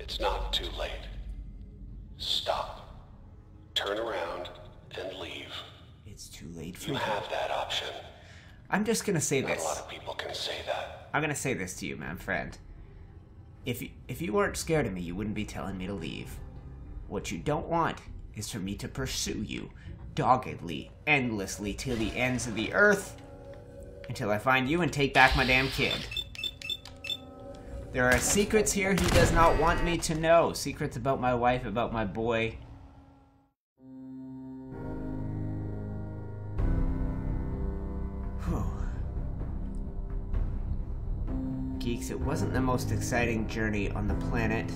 It's not too late. Stop. Turn around and leave. It's too late for You you. have that option. I'm just gonna say Not a this. lot of people can say that. I'm gonna say this to you, man, friend. If you, if you weren't scared of me, you wouldn't be telling me to leave. What you don't want is for me to pursue you doggedly, endlessly, to the ends of the earth until I find you and take back my damn kid. There are secrets here he does not want me to know. Secrets about my wife, about my boy. Geeks, it wasn't the most exciting journey on the planet,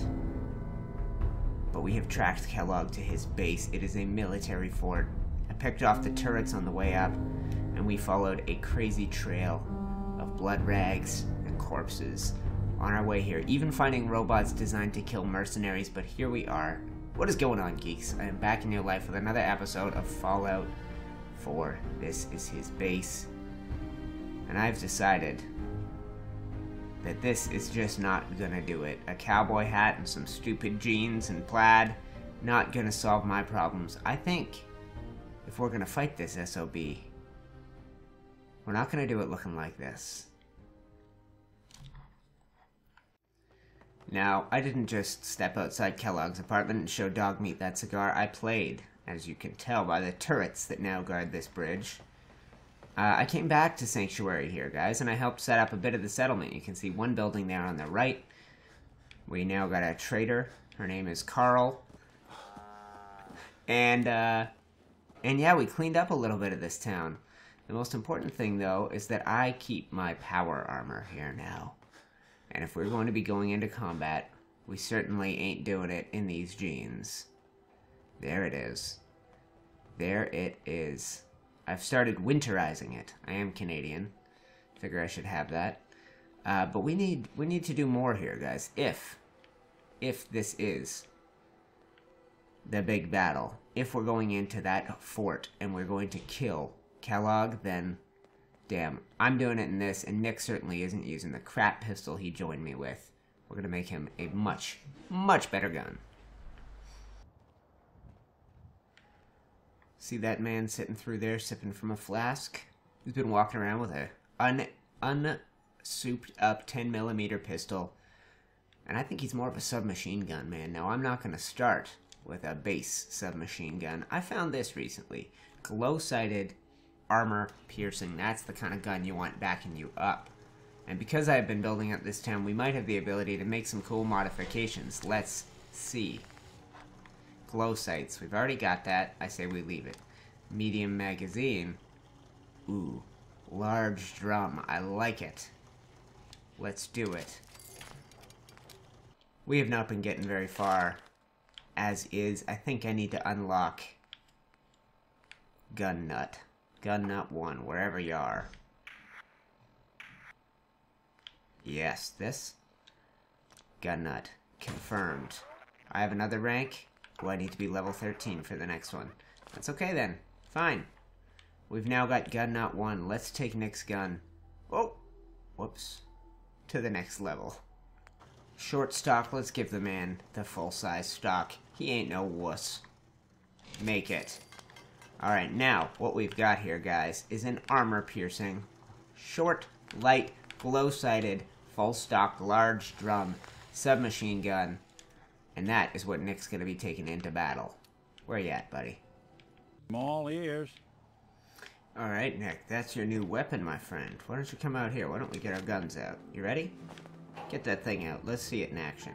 but we have tracked Kellogg to his base. It is a military fort. I picked off the turrets on the way up, and we followed a crazy trail of blood rags and corpses on our way here, even finding robots designed to kill mercenaries, but here we are. What is going on, geeks? I am back in your life with another episode of Fallout 4. This is his base, and I've decided that this is just not gonna do it. A cowboy hat and some stupid jeans and plaid, not gonna solve my problems. I think if we're gonna fight this SOB, we're not gonna do it looking like this. Now, I didn't just step outside Kellogg's apartment and show Dogmeat that cigar. I played, as you can tell by the turrets that now guard this bridge. Uh, I came back to Sanctuary here, guys, and I helped set up a bit of the settlement. You can see one building there on the right. We now got a trader. Her name is Carl. And, uh, and yeah, we cleaned up a little bit of this town. The most important thing, though, is that I keep my power armor here now. And if we're going to be going into combat, we certainly ain't doing it in these jeans. There it is. There it is. I've started winterizing it. I am Canadian. Figure I should have that. Uh, but we need we need to do more here, guys. If if this is the big battle, if we're going into that fort and we're going to kill Kellogg, then damn, I'm doing it in this, and Nick certainly isn't using the crap pistol he joined me with. We're gonna make him a much, much better gun. See that man sitting through there sipping from a flask? He's been walking around with a un unsouped up 10 millimeter pistol. And I think he's more of a submachine gun man. Now I'm not gonna start with a base submachine gun. I found this recently. Glow sighted armor piercing. That's the kind of gun you want backing you up. And because I've been building up this town, we might have the ability to make some cool modifications. Let's see. Glow sights. We've already got that. I say we leave it. Medium magazine. Ooh. Large drum. I like it. Let's do it. We have not been getting very far. As is, I think I need to unlock Gun Nut. Gun Nut 1, wherever you are. Yes, this. Gun Nut. Confirmed. I have another rank. Oh, I need to be level 13 for the next one. That's okay then. Fine. We've now got Gun Nut 1. Let's take Nick's gun. Oh! Whoops. To the next level. Short stock, let's give the man the full size stock. He ain't no wuss. Make it. Alright, now, what we've got here, guys, is an armor piercing, short, light, glow sighted, full stock, large drum, submachine gun. And that is what Nick's gonna be taking into battle. Where you at, buddy? I'm all ears. Alright, Nick, that's your new weapon, my friend. Why don't you come out here? Why don't we get our guns out? You ready? Get that thing out. Let's see it in action.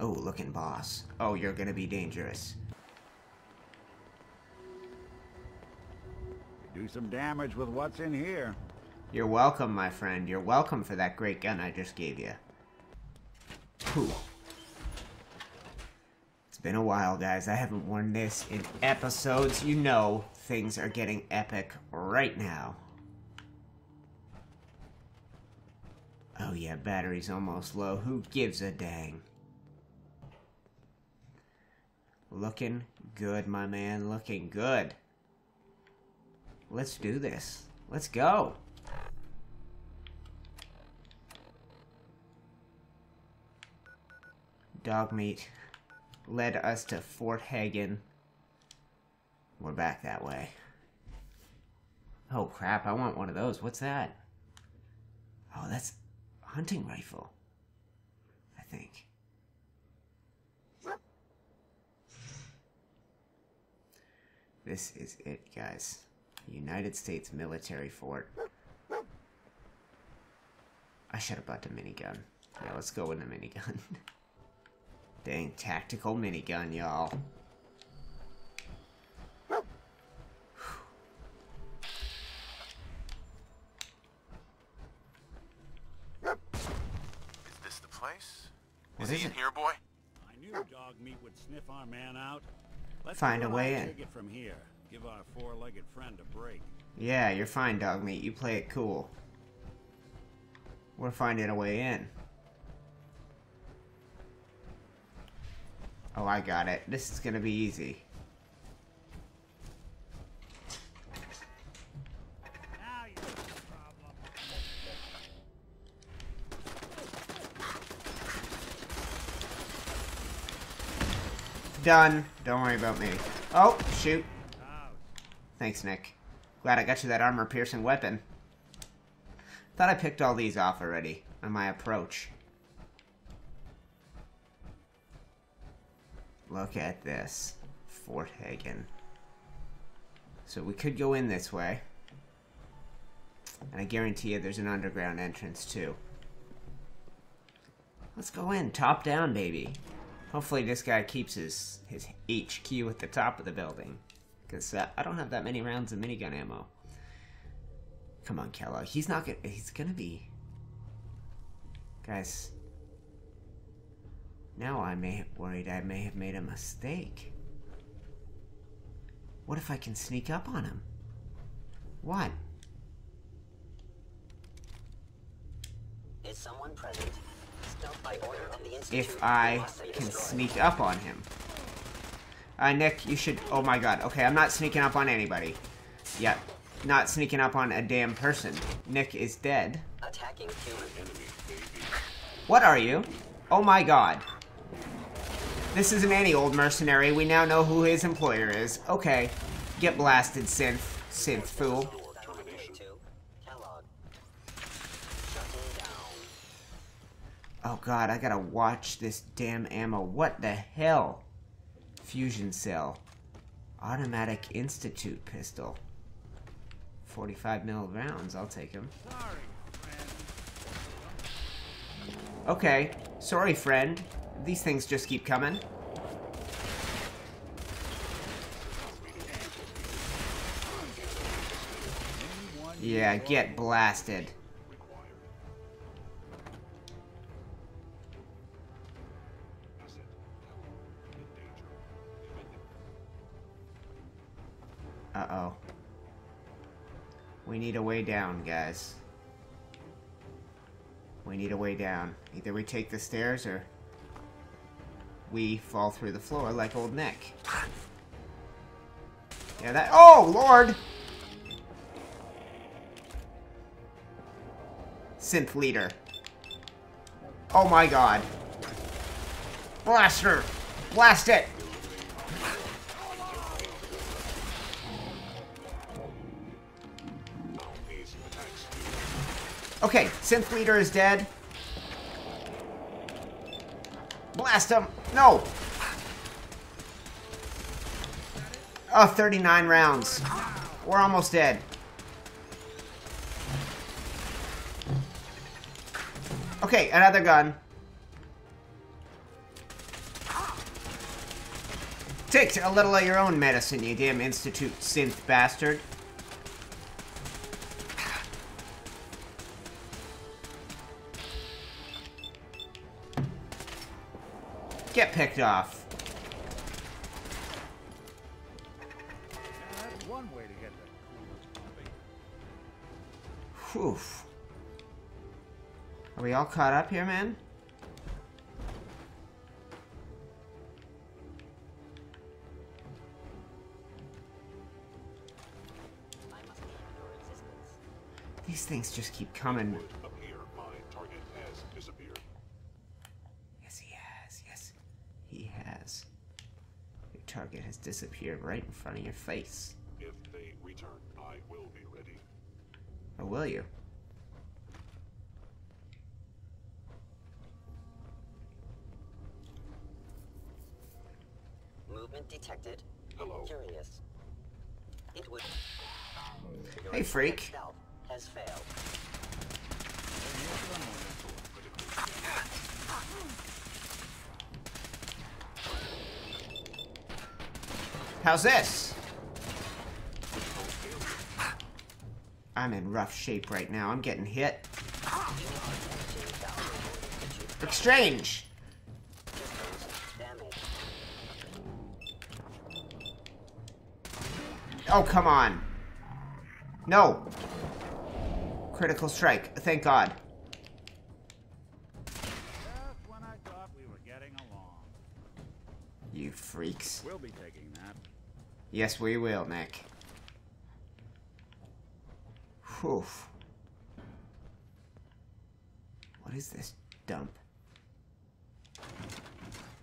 Oh, looking boss. Oh, you're gonna be dangerous. Do some damage with what's in here. You're welcome, my friend. You're welcome for that great gun I just gave you. Whew. It's been a while, guys. I haven't worn this in episodes. You know things are getting epic right now. Oh yeah, battery's almost low. Who gives a dang? Looking good, my man. Looking good. Let's do this. Let's go. Dogmeat led us to Fort Hagen. We're back that way. Oh crap, I want one of those. What's that? Oh, that's a hunting rifle. I think. This is it, guys. United States military fort. I should have bought the minigun. Yeah, let's go with the minigun. Dang, tactical minigun, y'all. Is this the place? What is is he in here, boy? I knew Dogmeat would sniff our man out. Let's Find a way in. take it from here. Give our four-legged friend a break. Yeah, you're fine, Dogmeat. You play it cool. We're finding a way in. Oh, I got it. This is gonna be easy. Done. Don't worry about me. Oh, shoot. Thanks, Nick. Glad I got you that armor-piercing weapon. Thought I picked all these off already on my approach. Look at this. Fort Hagen. So we could go in this way. And I guarantee you there's an underground entrance too. Let's go in. Top down, baby. Hopefully this guy keeps his, his HQ at the top of the building. Because uh, I don't have that many rounds of minigun ammo. Come on, Kellogg. He's not gonna... He's gonna be... Guys. Now I may have worried I may have made a mistake. What if I can sneak up on him? What? Is someone present? Stealth by order of the Institute. If I can sneak up on him. Uh, Nick, you should... Oh my god. Okay, I'm not sneaking up on anybody. Yep. Not sneaking up on a damn person. Nick is dead. Attacking human. What are you? Oh my god. This isn't any old mercenary. We now know who his employer is. Okay. Get blasted, synth. Synth fool. Two. Kellogg. Shutting down. Oh god, I gotta watch this damn ammo. What the hell? Fusion cell. Automatic Institute pistol. 45 mil rounds, I'll take him. Okay, sorry friend. These things just keep coming. Yeah, get blasted. Uh-oh. We need a way down, guys. We need a way down. Either we take the stairs or we fall through the floor like old Nick. Yeah, that- Oh, Lord! Synth leader. Oh my god. Blaster! Blast it! Okay, synth leader is dead. Blast him! No! Oh, 39 rounds. We're almost dead. Okay, another gun. Take a little of your own medicine, you damn Institute synth bastard. Get picked off. Whew. Are we all caught up here, man? These things just keep coming. Up here, my target has disappeared. Yes, he has. Yes. target has disappeared right in front of your face. If they return, I will be ready. Or will you? Movement detected. Hello. Curious. It would. Hey, freak. has failed. How's this? I'm in rough shape right now. I'm getting hit. Exchange! Oh, come on. No. Critical strike. Thank God. Just when I thought we were getting along. You freaks. We'll be taking. Yes, we will, Nick. Whew. What is this dump?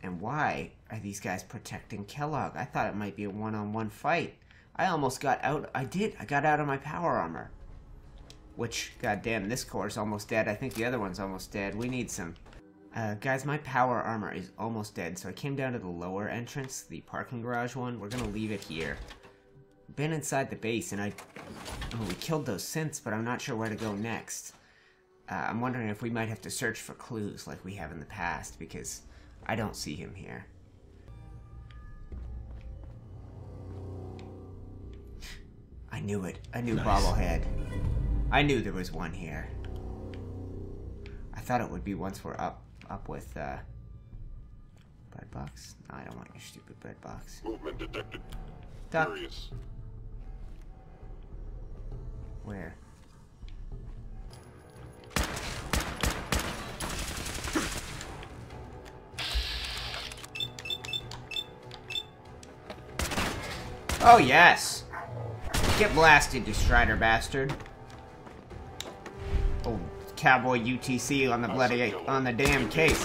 And why are these guys protecting Kellogg? I thought it might be a one-on-one fight. I almost got out. I did. I got out of my power armor. Which, goddamn, this core is almost dead. I think the other one's almost dead. We need some. Uh, guys, my power armor is almost dead, so I came down to the lower entrance, the parking garage one. We're gonna leave it here. Been inside the base, and I... Oh, we killed those synths, but I'm not sure where to go next. Uh, I'm wondering if we might have to search for clues like we have in the past, because I don't see him here. I knew it. A new bobblehead. I knew there was one here. I thought it would be once we're up up with uh bread box. No, I don't want your stupid bread box. Movement detected. Duck. Curious. Where? Oh yes! Get blasted, you Strider bastard. Oh, cowboy UTC on the bloody on the damn case.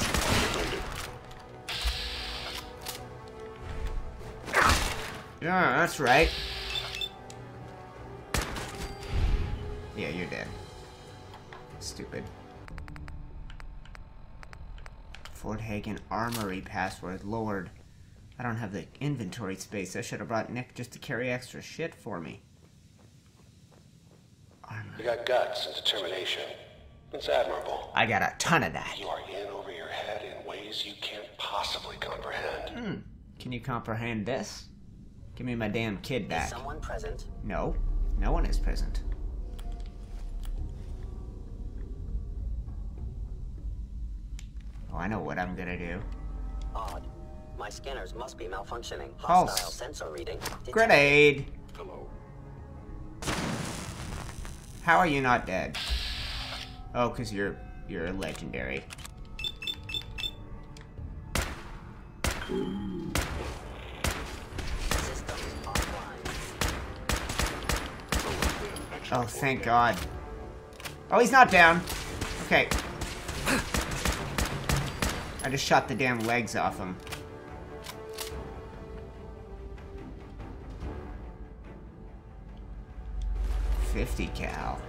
Yeah, that's right. Yeah, you're dead. Stupid. Fort Hagen Armory password. Lord. I don't have the inventory space. I should have brought Nick just to carry extra shit for me. You got guts and determination. It's admirable. I got a ton of that. You are in over your head in ways you can't possibly comprehend. Hmm. Can you comprehend this? Give me my damn kid back. Is back. someone present? No. No one is present. Oh, I know what I'm gonna do. Odd. My scanners must be malfunctioning. Pulse. Hostile sensor reading. detected. Grenade! Hello. How are you not dead? Oh, because you're you're legendary. Oh, thank God. Oh, he's not down. Okay. I just shot the damn legs off him. Fifty cal.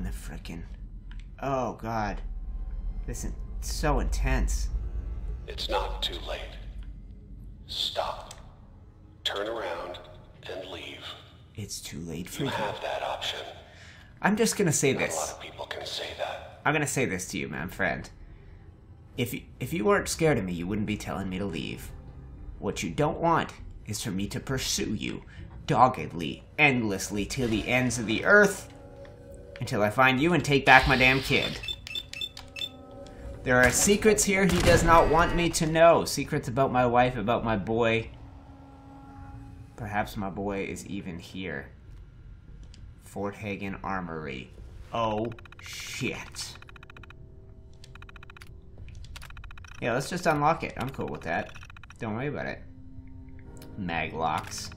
On the frickin'. Oh god. This is so intense. It's not too late. Stop. Turn around and leave. It's too late for You you. have that option. I'm just gonna say Not a lot this. of people can say that. I'm gonna say this to you, man, friend. If you, if you weren't scared of me, you wouldn't be telling me to leave. What you don't want is for me to pursue you doggedly, endlessly, to the ends of the earth until I find you and take back my damn kid. There are secrets here he does not want me to know. Secrets about my wife, about my boy. Perhaps my boy is even here. Fort Hagen Armory. Oh, shit. Yeah, let's just unlock it. I'm cool with that. Don't worry about it. Mag locks.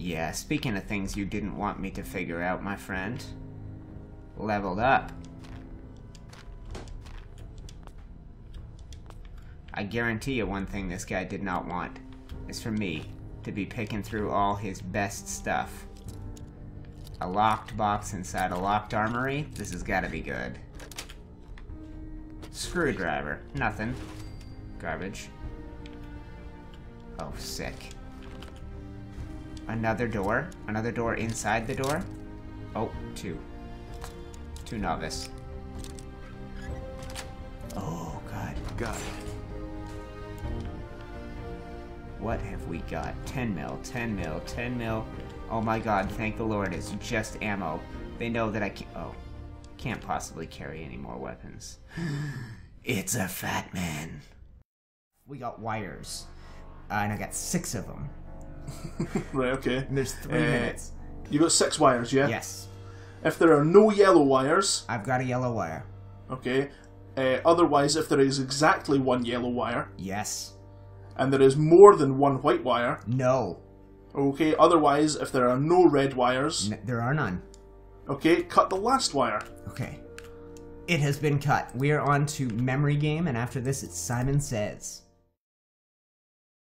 Yeah, speaking of things you didn't want me to figure out, my friend. Leveled up. I guarantee you one thing this guy did not want is for me to be picking through all his best stuff. A locked box inside a locked armory? This has gotta be good. Screwdriver. Nothing. Garbage. Oh, sick. Another door. Another door inside the door. Oh, two. Two novice. Oh, God. It. What have we got? 10 mil, 10 mil, 10 mil. Oh my god, thank the Lord, it's just ammo. They know that I can't. Oh. Can't possibly carry any more weapons. it's a fat man. We got wires. Uh, and I got six of them. Right, okay. And there's three Uh, minutes. You've got six wires, yeah? Yes. If there are no yellow wires, I've got a yellow wire. okay. Uh, otherwise, if there is exactly one yellow wire Yes. and there is more than one white wire, No. okay. Otherwise, if there are no red wires, N- there are none. okay, cut the last wire. Okay. It has been cut. We are on to memory game, and after this, it's Simon Says.